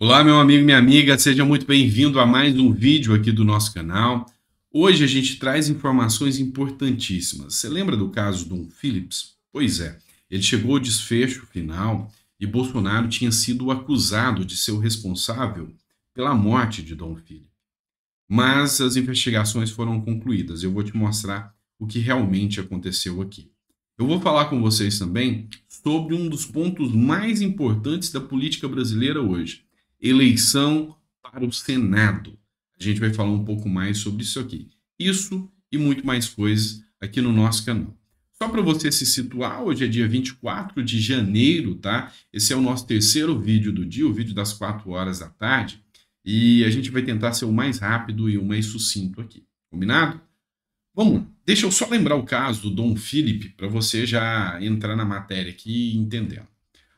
Olá, meu amigo, minha amiga, seja muito bem-vindo a mais um vídeo aqui do nosso canal. Hoje a gente traz informações importantíssimas. Você lembra do caso do Phillips? Pois é, ele chegou ao desfecho final e Bolsonaro tinha sido acusado de ser o responsável pela morte de Dom Phillips. Mas as investigações foram concluídas. Eu vou te mostrar o que realmente aconteceu aqui. Eu vou falar com vocês também sobre um dos pontos mais importantes da política brasileira hoje eleição para o Senado. A gente vai falar um pouco mais sobre isso aqui. Isso e muito mais coisas aqui no nosso canal. Só para você se situar, hoje é dia 24 de janeiro, tá? Esse é o nosso terceiro vídeo do dia, o vídeo das 4 horas da tarde. E a gente vai tentar ser o mais rápido e o mais sucinto aqui. Combinado? Vamos lá. Deixa eu só lembrar o caso do Dom Felipe, para você já entrar na matéria aqui entendendo.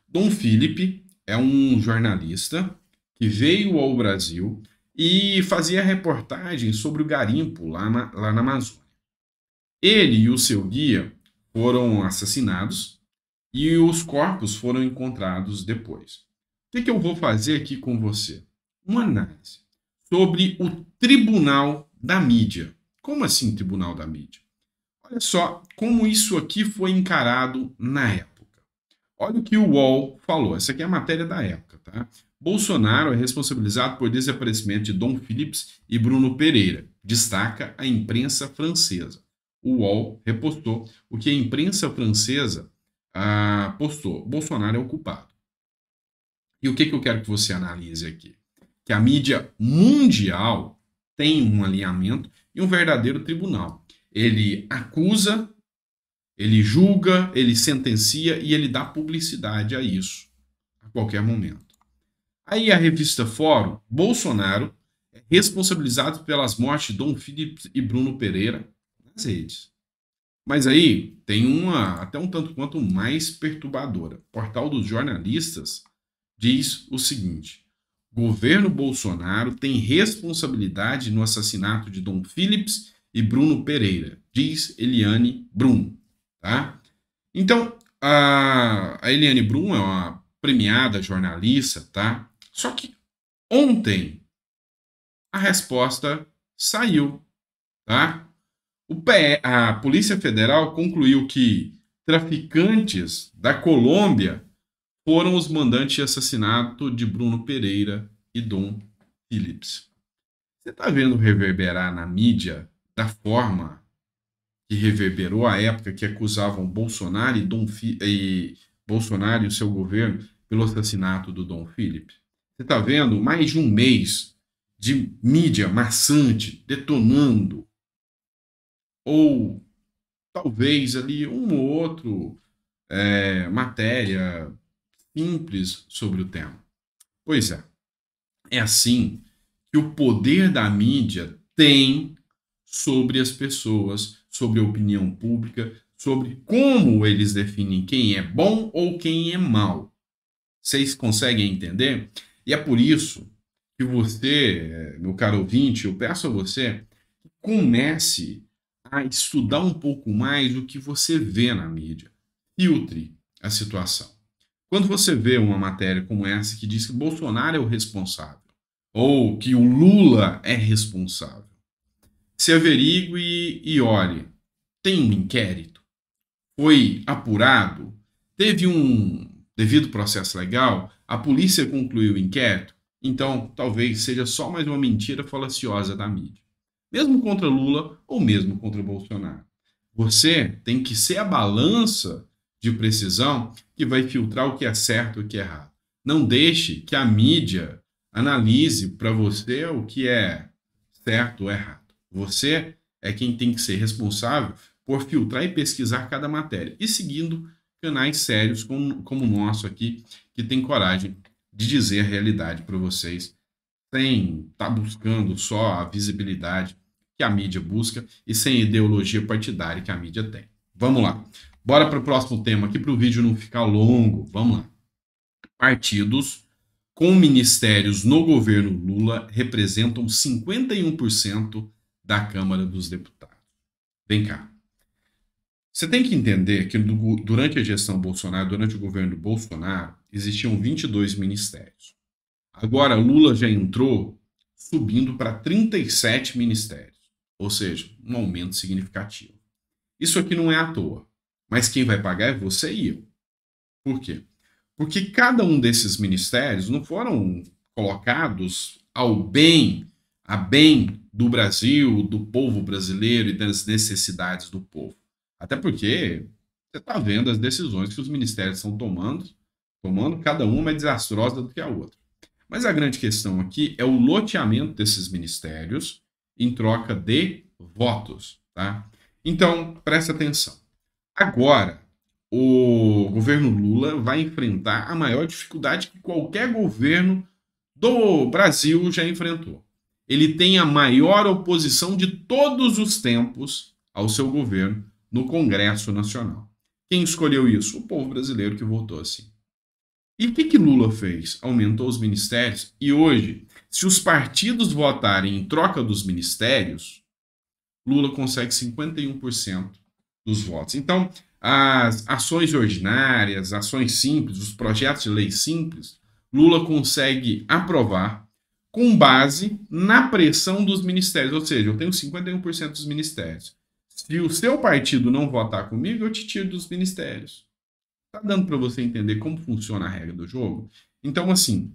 Dom Felipe é um jornalista que veio ao Brasil e fazia reportagens sobre o garimpo lá na, lá na Amazônia. Ele e o seu guia foram assassinados e os corpos foram encontrados depois. O que, que eu vou fazer aqui com você? Uma análise sobre o Tribunal da Mídia. Como assim Tribunal da Mídia? Olha só como isso aqui foi encarado na época. Olha o que o UOL falou. Essa aqui é a matéria da época, tá? Bolsonaro é responsabilizado por desaparecimento de Dom Phillips e Bruno Pereira, destaca a imprensa francesa. O UOL repostou o que a imprensa francesa ah, postou. Bolsonaro é o culpado. E o que, que eu quero que você analise aqui? Que a mídia mundial tem um alinhamento e um verdadeiro tribunal. Ele acusa, ele julga, ele sentencia e ele dá publicidade a isso a qualquer momento. Aí a revista Fórum, Bolsonaro é responsabilizado pelas mortes de Dom Felipe e Bruno Pereira nas redes. Mas aí tem uma até um tanto quanto mais perturbadora. Portal dos jornalistas diz o seguinte: governo Bolsonaro tem responsabilidade no assassinato de Dom Phillips e Bruno Pereira, diz Eliane Brum. Tá? Então, a, a Eliane Brum é uma premiada jornalista, tá? Só que ontem a resposta saiu, tá? O PE, a Polícia Federal concluiu que traficantes da Colômbia foram os mandantes de assassinato de Bruno Pereira e Dom Phillips. Você está vendo reverberar na mídia da forma que reverberou a época que acusavam Bolsonaro e, Dom e Bolsonaro e o seu governo pelo assassinato do Dom Phillips? Você está vendo mais de um mês de mídia maçante, detonando. Ou talvez ali um ou outro é, matéria simples sobre o tema. Pois é. É assim que o poder da mídia tem sobre as pessoas, sobre a opinião pública, sobre como eles definem quem é bom ou quem é mal. Vocês conseguem entender? E é por isso que você, meu caro ouvinte, eu peço a você comece a estudar um pouco mais o que você vê na mídia. Filtre a situação. Quando você vê uma matéria como essa que diz que Bolsonaro é o responsável, ou que o Lula é responsável, se averigue e olhe. Tem um inquérito? Foi apurado? Teve um devido processo legal? A polícia concluiu o inquérito, então talvez seja só mais uma mentira falaciosa da mídia. Mesmo contra Lula ou mesmo contra Bolsonaro. Você tem que ser a balança de precisão que vai filtrar o que é certo e o que é errado. Não deixe que a mídia analise para você o que é certo ou errado. Você é quem tem que ser responsável por filtrar e pesquisar cada matéria e seguindo canais sérios como, como o nosso aqui, que tem coragem de dizer a realidade para vocês, sem estar tá buscando só a visibilidade que a mídia busca e sem ideologia partidária que a mídia tem. Vamos lá. Bora para o próximo tema aqui para o vídeo não ficar longo. Vamos lá. Partidos com ministérios no governo Lula representam 51% da Câmara dos Deputados. Vem cá. Você tem que entender que durante a gestão Bolsonaro, durante o governo Bolsonaro, existiam 22 ministérios. Agora, Lula já entrou subindo para 37 ministérios, ou seja, um aumento significativo. Isso aqui não é à toa, mas quem vai pagar é você e eu. Por quê? Porque cada um desses ministérios não foram colocados ao bem, a bem do Brasil, do povo brasileiro e das necessidades do povo. Até porque você está vendo as decisões que os ministérios estão tomando, tomando, cada uma é desastrosa do que a outra. Mas a grande questão aqui é o loteamento desses ministérios em troca de votos, tá? Então, preste atenção. Agora, o governo Lula vai enfrentar a maior dificuldade que qualquer governo do Brasil já enfrentou. Ele tem a maior oposição de todos os tempos ao seu governo no Congresso Nacional. Quem escolheu isso? O povo brasileiro que votou assim. E o que, que Lula fez? Aumentou os ministérios. E hoje, se os partidos votarem em troca dos ministérios, Lula consegue 51% dos votos. Então, as ações ordinárias, ações simples, os projetos de lei simples, Lula consegue aprovar com base na pressão dos ministérios. Ou seja, eu tenho 51% dos ministérios. Se o seu partido não votar comigo, eu te tiro dos ministérios. Tá dando para você entender como funciona a regra do jogo? Então, assim,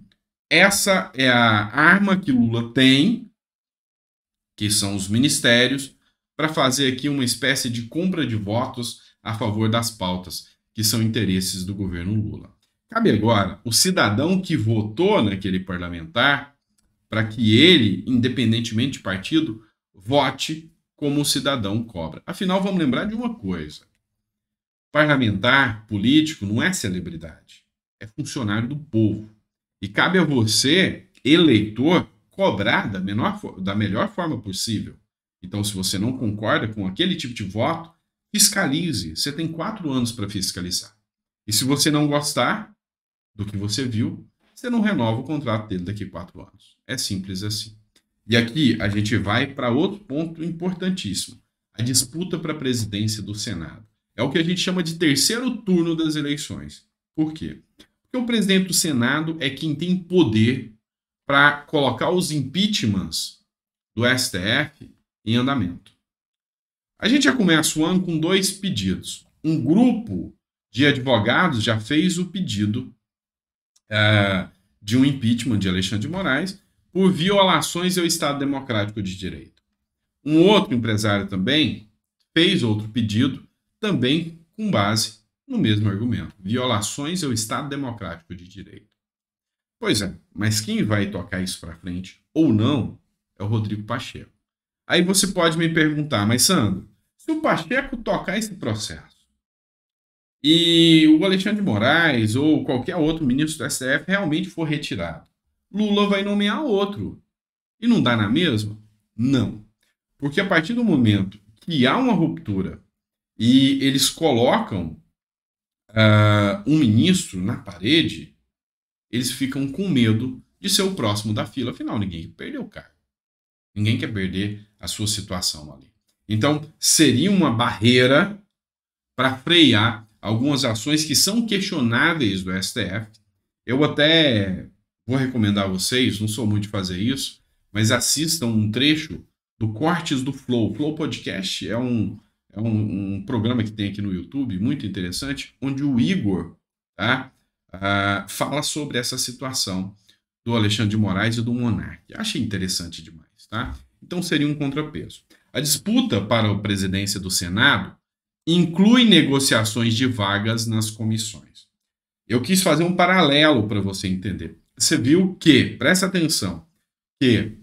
essa é a arma que Lula tem, que são os ministérios, para fazer aqui uma espécie de compra de votos a favor das pautas, que são interesses do governo Lula. Cabe agora o cidadão que votou naquele parlamentar para que ele, independentemente de partido, vote como o cidadão cobra. Afinal, vamos lembrar de uma coisa: parlamentar, político, não é celebridade, é funcionário do povo. E cabe a você, eleitor, cobrar da, menor, da melhor forma possível. Então, se você não concorda com aquele tipo de voto, fiscalize. Você tem quatro anos para fiscalizar. E se você não gostar do que você viu, você não renova o contrato dele daqui a quatro anos. É simples assim. E aqui a gente vai para outro ponto importantíssimo: a disputa para a presidência do Senado. É o que a gente chama de terceiro turno das eleições. Por quê? Porque o presidente do Senado é quem tem poder para colocar os impeachments do STF em andamento. A gente já começa o ano com dois pedidos. Um grupo de advogados já fez o pedido uh, de um impeachment de Alexandre de Moraes por violações ao Estado Democrático de Direito. Um outro empresário também fez outro pedido também com base no mesmo argumento: violações ao Estado Democrático de Direito. Pois é, mas quem vai tocar isso para frente ou não é o Rodrigo Pacheco. Aí você pode me perguntar, mas Sandro, se o Pacheco tocar esse processo e o Alexandre de Moraes ou qualquer outro ministro do STF realmente for retirado, Lula vai nomear outro. E não dá na mesma? Não. Porque a partir do momento que há uma ruptura e eles colocam uh, um ministro na parede, eles ficam com medo de ser o próximo da fila. Afinal, ninguém quer perder o cargo. Ninguém quer perder a sua situação ali. Então, seria uma barreira para frear algumas ações que são questionáveis do STF. Eu até vou recomendar a vocês, não sou muito de fazer isso, mas assistam um trecho do Cortes do Flow. Flow Podcast é um, é um, um, programa que tem aqui no YouTube, muito interessante, onde o Igor tá, uh, fala sobre essa situação do Alexandre de Moraes e do Monark. Achei interessante demais. Tá? Então seria um contrapeso. A disputa para a presidência do Senado inclui negociações de vagas nas comissões. Eu quis fazer um paralelo para você entender. Você viu que, presta atenção, que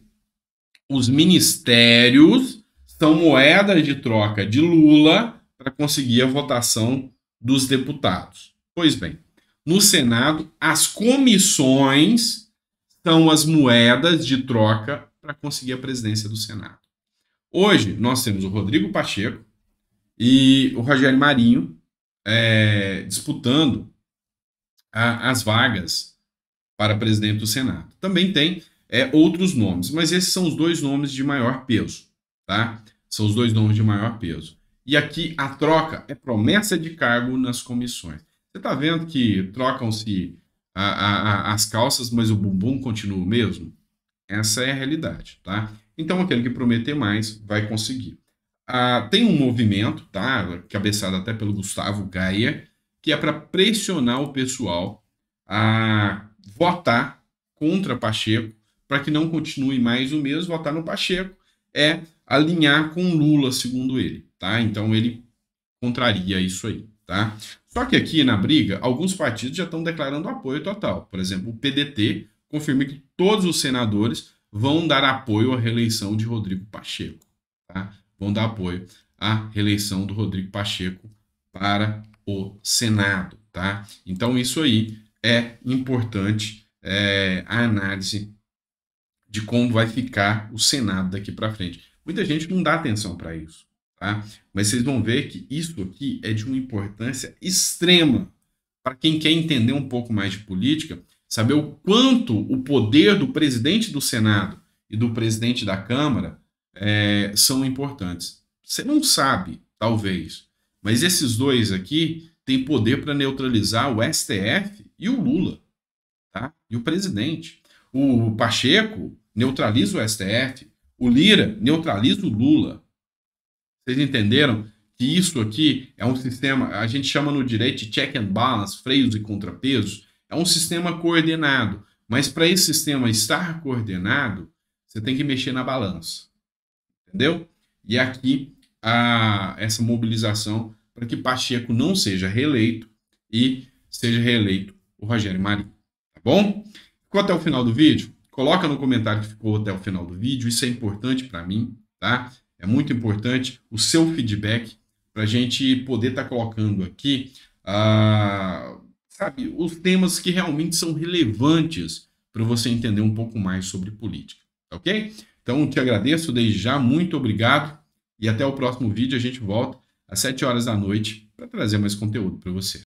os ministérios são moedas de troca de Lula para conseguir a votação dos deputados. Pois bem, no Senado, as comissões são as moedas de troca para conseguir a presidência do Senado. Hoje, nós temos o Rodrigo Pacheco e o Rogério Marinho é, disputando a, as vagas para presidente do Senado. Também tem é, outros nomes, mas esses são os dois nomes de maior peso, tá? São os dois nomes de maior peso. E aqui a troca é promessa de cargo nas comissões. Você está vendo que trocam-se as calças, mas o bumbum continua o mesmo? Essa é a realidade, tá? Então, aquele que prometer mais vai conseguir. Ah, tem um movimento, tá? Cabeçado até pelo Gustavo Gaia, que é para pressionar o pessoal a votar contra Pacheco, para que não continue mais o mesmo. Votar no Pacheco é alinhar com Lula, segundo ele, tá? Então ele contraria isso aí, tá? Só que aqui na briga, alguns partidos já estão declarando apoio total. Por exemplo, o PDT confirma que todos os senadores vão dar apoio à reeleição de Rodrigo Pacheco, tá? Vão dar apoio à reeleição do Rodrigo Pacheco para o Senado, tá? Então isso aí é importante é, a análise de como vai ficar o Senado daqui para frente. Muita gente não dá atenção para isso, tá? Mas vocês vão ver que isso aqui é de uma importância extrema para quem quer entender um pouco mais de política, saber o quanto o poder do presidente do Senado e do presidente da Câmara é, são importantes. Você não sabe, talvez, mas esses dois aqui têm poder para neutralizar o STF e o Lula, tá? E o presidente. O Pacheco neutraliza o STF, o Lira neutraliza o Lula. Vocês entenderam que isso aqui é um sistema, a gente chama no direito de check and balance, freios e contrapesos, é um sistema coordenado. Mas para esse sistema estar coordenado, você tem que mexer na balança. Entendeu? E aqui a, essa mobilização para que Pacheco não seja reeleito e seja reeleito o Rogério Marinho. Tá bom? Ficou até o final do vídeo? Coloca no comentário que ficou até o final do vídeo. Isso é importante para mim, tá? É muito importante o seu feedback para a gente poder estar tá colocando aqui, uh, sabe, os temas que realmente são relevantes para você entender um pouco mais sobre política, ok? Então, te agradeço desde já, muito obrigado e até o próximo vídeo. A gente volta às 7 horas da noite para trazer mais conteúdo para você.